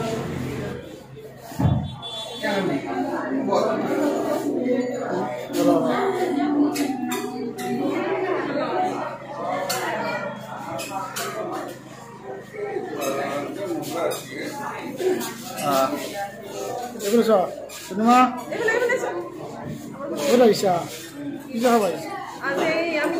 এগুলো সব সিনেমা এগুলো ইসা কি হবে আমি